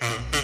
Ha